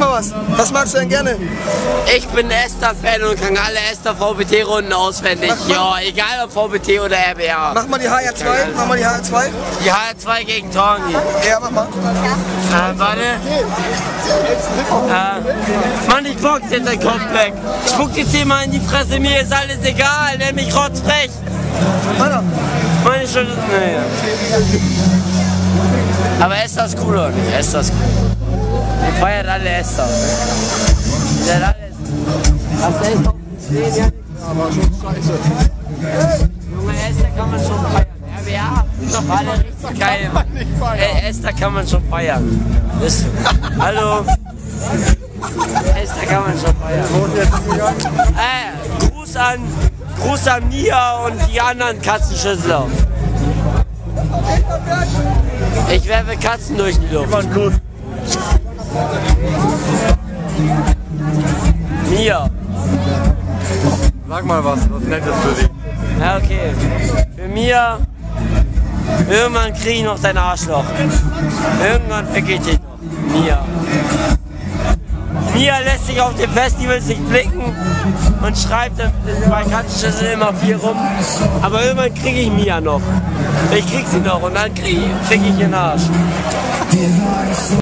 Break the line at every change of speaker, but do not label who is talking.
mal was. Was magst du denn gerne?
Ich bin Esther-Fan und kann alle Esther VBT-Runden auswendig. Ja, egal ob VBT oder RBA.
Mach mal die HR2. Mach mal die HR2.
Die HR2 gegen Tongi.
Ja, mach mal.
Äh, warte. Äh, Mann, ich box jetzt den Kopf weg. Spuck jetzt hier mal in die Fresse, mir ist alles egal, nenn mich rotzfrech. Meine Schuld ist. Nee. Aber Esther ist cool, oder nicht? Esther ist cool. Feiert alle Esther. Ihr seid alle Esther. Hast du Esther gesehen? Aber schon scheiße. Junge, Esther kann man schon feiern. RBA sind doch alle richtig geil. Ey, Esther kann man schon feiern. Ist, hallo. Esther kann man schon feiern. Äh, Gruß an, Gruß an Mia und die anderen Katzenschüssler. Ich werfe Katzen durch die Luft. Mia.
Sag mal was, was Nettes für dich.
Ja, okay. Für Mia. Irgendwann krieg ich noch dein Arschloch. Irgendwann fick ich dich noch. Mia. Mia lässt sich auf den Festivals nicht blicken und schreibt bei Katzenschüssel immer viel rum. Aber irgendwann krieg ich Mia noch. Ich krieg sie noch und dann krieg ich, fick ich ihren Arsch.